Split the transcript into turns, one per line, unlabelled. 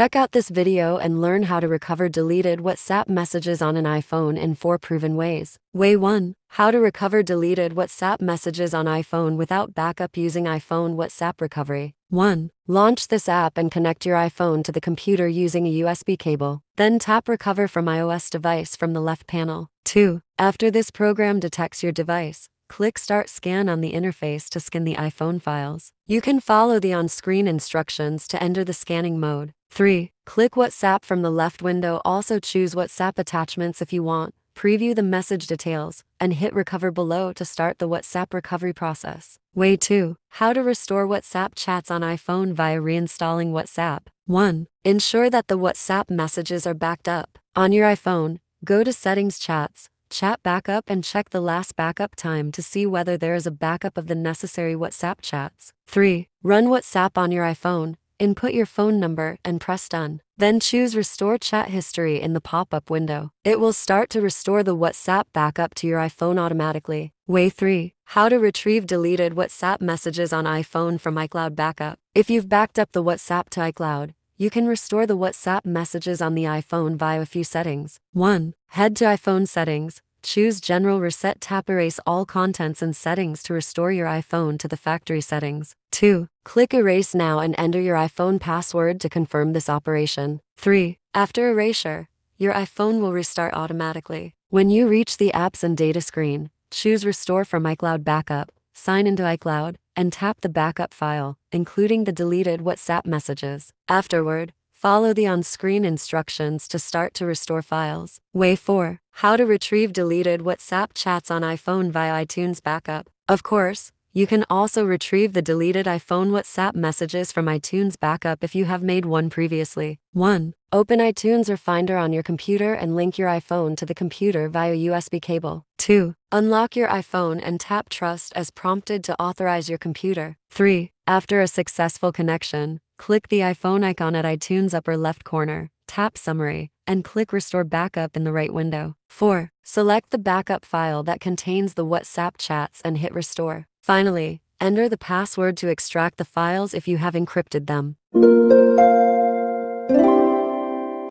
Check out this video and learn how to recover deleted WhatsApp messages on an iPhone in 4 proven ways. Way 1. How to recover deleted WhatsApp messages on iPhone without backup using iPhone WhatsApp Recovery. 1. Launch this app and connect your iPhone to the computer using a USB cable. Then tap Recover from iOS device from the left panel. 2. After this program detects your device, Click Start Scan on the interface to scan the iPhone files. You can follow the on-screen instructions to enter the scanning mode. 3. Click WhatsApp from the left window. Also choose WhatsApp attachments if you want. Preview the message details and hit recover below to start the WhatsApp recovery process. Way 2. How to restore WhatsApp chats on iPhone via reinstalling WhatsApp. 1. Ensure that the WhatsApp messages are backed up. On your iPhone, go to Settings Chats, Chat backup and check the last backup time to see whether there is a backup of the necessary WhatsApp chats. 3. Run WhatsApp on your iPhone, input your phone number, and press done. Then choose Restore Chat History in the pop up window. It will start to restore the WhatsApp backup to your iPhone automatically. Way 3. How to retrieve deleted WhatsApp messages on iPhone from iCloud Backup. If you've backed up the WhatsApp to iCloud, you can restore the WhatsApp messages on the iPhone via a few settings. 1. Head to iPhone Settings, choose General Reset Tap Erase all contents and settings to restore your iPhone to the factory settings. 2. Click Erase Now and enter your iPhone password to confirm this operation. 3. After erasure, your iPhone will restart automatically. When you reach the Apps and Data screen, choose Restore from iCloud Backup, sign into iCloud, and tap the backup file, including the deleted WhatsApp messages. Afterward, Follow the on-screen instructions to start to restore files. Way 4. How to retrieve deleted WhatsApp chats on iPhone via iTunes Backup. Of course, you can also retrieve the deleted iPhone WhatsApp messages from iTunes Backup if you have made one previously. 1. Open iTunes or Finder on your computer and link your iPhone to the computer via USB cable. 2. Unlock your iPhone and tap Trust as prompted to authorize your computer. 3. After a successful connection, Click the iPhone icon at iTunes upper left corner, tap Summary, and click Restore Backup in the right window. 4. Select the backup file that contains the WhatsApp chats and hit Restore. Finally, enter the password to extract the files if you have encrypted them.